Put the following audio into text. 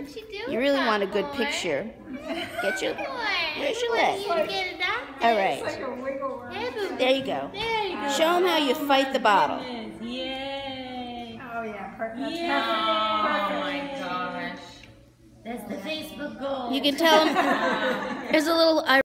What you doing? You really want a good boy? picture. Get your, Boy, where's your you leg? get it out? All right, Like a wiggle. There, you go. There you go. Show them how you fight the bottle. Oh, Yay! Oh yeah, per- that's yeah. perfect. Oh my gosh. That's the Facebook goal. You can tell them, there's a little uh,